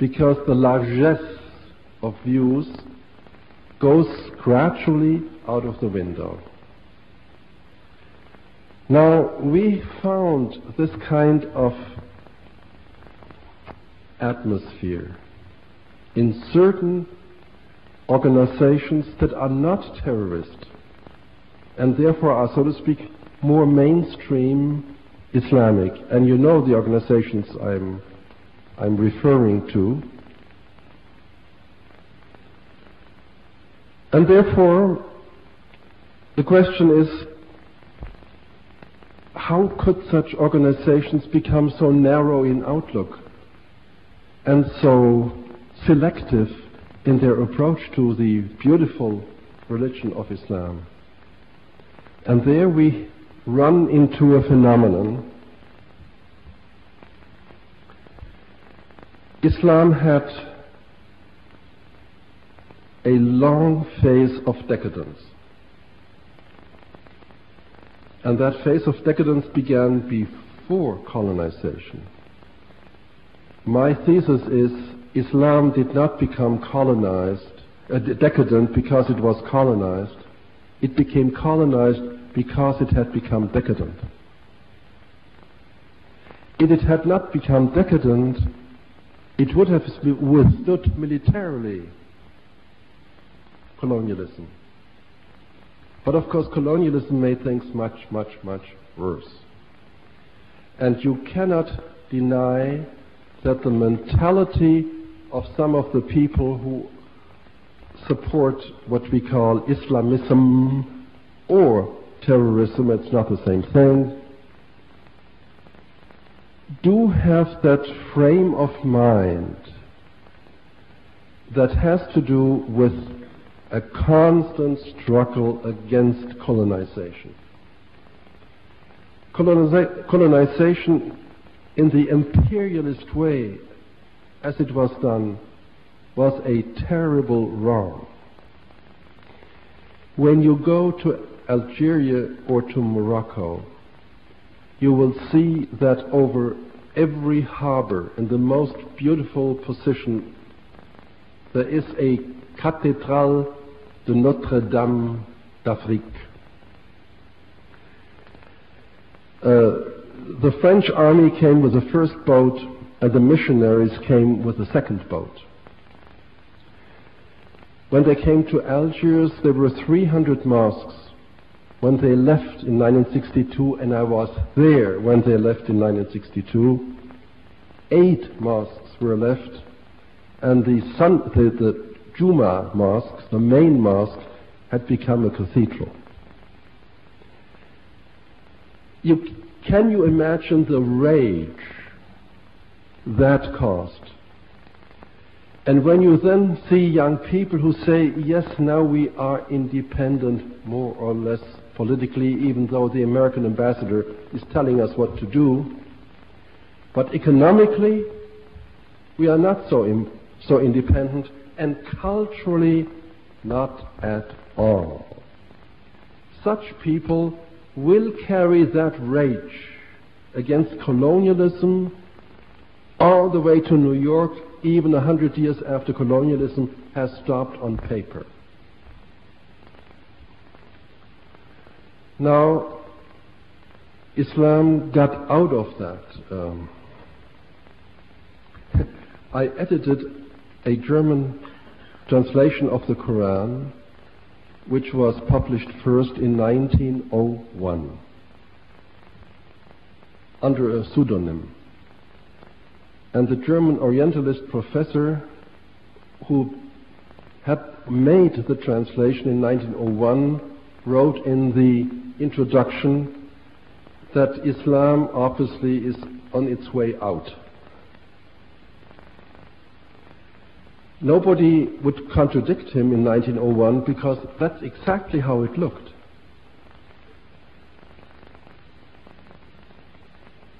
because the largesse of views goes gradually out of the window. Now, we found this kind of atmosphere in certain organizations that are not terrorist and therefore are, so to speak, more mainstream Islamic. And you know the organizations I'm, I'm referring to. And therefore, the question is how could such organizations become so narrow in outlook and so selective in their approach to the beautiful religion of Islam? And there we run into a phenomenon. Islam had a long phase of decadence. And that phase of decadence began before colonization. My thesis is Islam did not become colonized, uh, decadent because it was colonized. It became colonized because it had become decadent. If it had not become decadent, it would have withstood militarily colonialism. But of course, colonialism made things much, much, much worse. And you cannot deny that the mentality of some of the people who support what we call Islamism or terrorism, it's not the same thing, do have that frame of mind that has to do with a constant struggle against colonization. Coloniza- colonization in the imperialist way, as it was done, was a terrible wrong. When you go to Algeria or to Morocco, you will see that over every harbor in the most beautiful position there is a cathedral de Notre-Dame d'Afrique. Uh, the French army came with the first boat, and the missionaries came with the second boat. When they came to Algiers, there were 300 mosques. When they left in 1962, and I was there when they left in 1962, eight mosques were left, and the, sun, the, the Juma mosque, the main mosque, had become a cathedral. You, can you imagine the rage that caused? And when you then see young people who say, yes, now we are independent, more or less politically, even though the American ambassador is telling us what to do, but economically, we are not so, so independent, and culturally, not at all. Such people will carry that rage against colonialism all the way to New York, even a hundred years after colonialism has stopped on paper. Now, Islam got out of that. Um, I edited a German translation of the Quran which was published first in 1901 under a pseudonym. And the German Orientalist professor who had made the translation in 1901 wrote in the introduction that Islam obviously is on its way out. Nobody would contradict him in 1901 because that's exactly how it looked.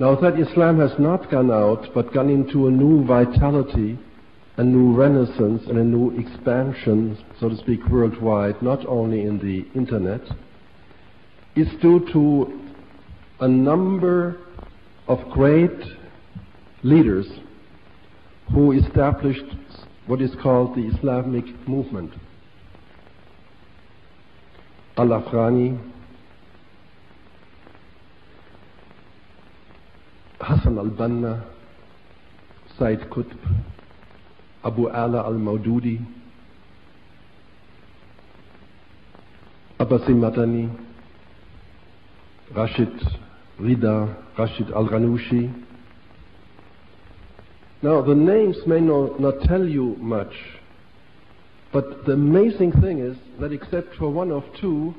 Now that Islam has not gone out but gone into a new vitality, a new renaissance and a new expansion, so to speak, worldwide, not only in the internet, is due to a number of great leaders who established what is called the Islamic movement. Al-Afghani, Hassan al-Banna, Said Qutb, Abu Ala al-Maududi, Abbasi Madani, Rashid Rida, Rashid al-Ghanouchi. Now, the names may no, not tell you much, but the amazing thing is that except for one of two,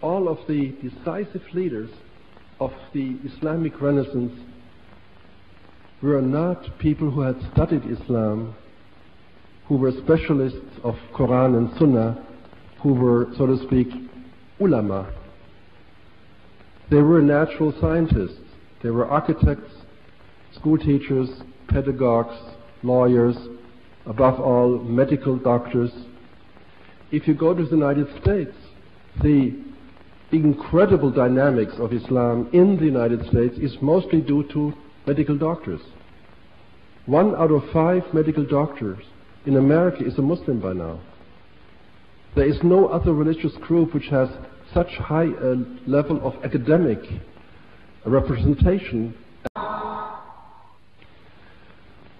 all of the decisive leaders of the Islamic Renaissance were not people who had studied Islam, who were specialists of Quran and Sunnah, who were, so to speak, ulama. They were natural scientists. They were architects, school teachers, pedagogues, lawyers, above all, medical doctors. If you go to the United States, the incredible dynamics of Islam in the United States is mostly due to medical doctors. One out of five medical doctors in America is a Muslim by now. There is no other religious group which has such high uh, level of academic representation.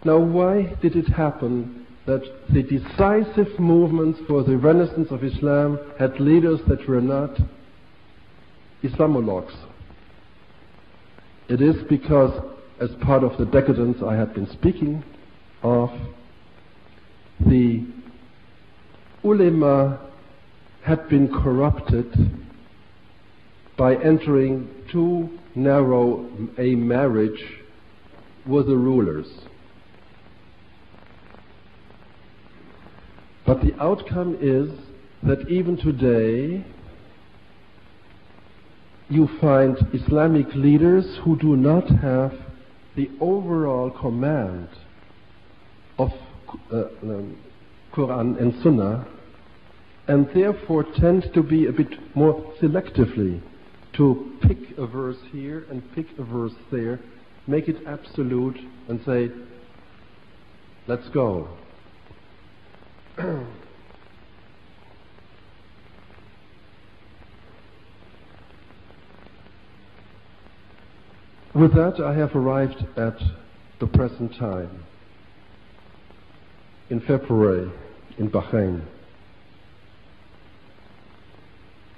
Now, why did it happen that the decisive movements for the renaissance of Islam had leaders that were not Islamologues? It is because, as part of the decadence I had been speaking of, the ulema had been corrupted by entering too narrow a marriage with the rulers. But the outcome is that even today you find Islamic leaders who do not have the overall command of uh, um, Quran and Sunnah and therefore tend to be a bit more selectively to pick a verse here and pick a verse there, make it absolute and say, let's go. With that, I have arrived at the present time. In February, in Bahrain.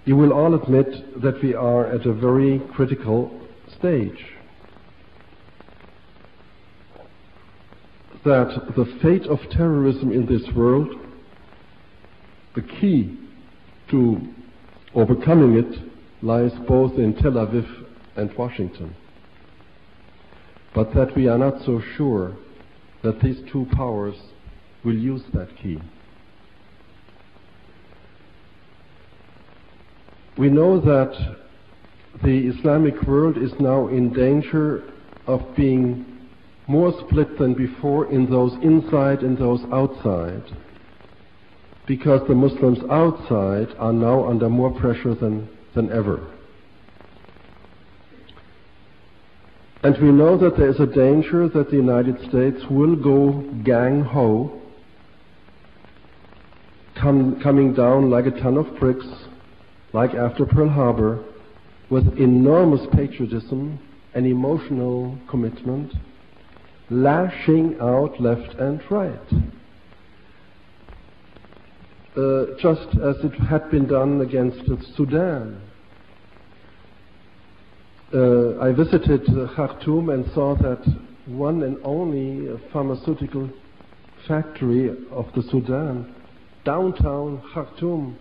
You will all admit that we are at a very critical stage. That the fate of terrorism in this world, the key to overcoming it, lies both in Tel Aviv and Washington. But that we are not so sure that these two powers will use that key. We know that the Islamic world is now in danger of being more split than before in those inside and those outside, because the Muslims outside are now under more pressure than, than ever. And we know that there is a danger that the United States will go gang ho, come, coming down like a ton of bricks like after Pearl Harbor, with enormous patriotism and emotional commitment, lashing out left and right. Uh, just as it had been done against Sudan. Uh, I visited Khartoum and saw that one and only pharmaceutical factory of the Sudan, downtown Khartoum,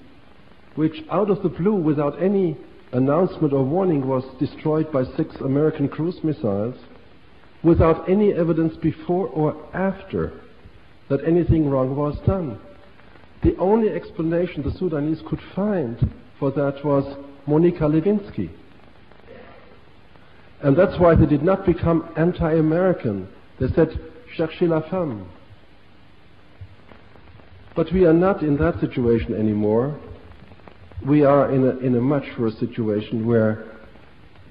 which out of the blue, without any announcement or warning, was destroyed by six American cruise missiles, without any evidence before or after that anything wrong was done. The only explanation the Sudanese could find for that was Monica Lewinsky. And that's why they did not become anti-American. They said, cherchez la femme. But we are not in that situation anymore we are in a, in a much worse situation where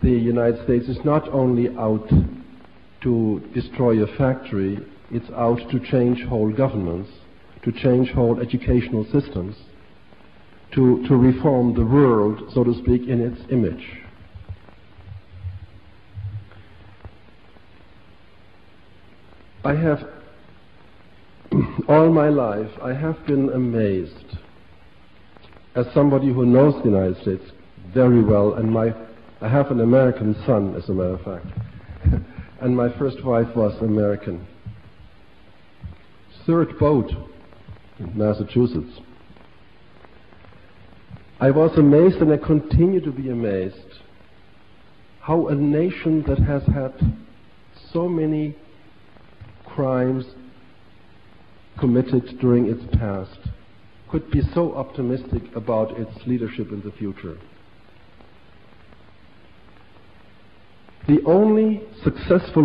the United States is not only out to destroy a factory, It's out to change whole governments, to change whole educational systems, to, to reform the world, so to speak, in its image. I have, all my life, I have been amazed as somebody who knows the United States very well, and my, I have an American son, as a matter of fact, and my first wife was American. Third boat in Massachusetts. I was amazed, and I continue to be amazed, how a nation that has had so many crimes committed during its past could be so optimistic about its leadership in the future. The only successful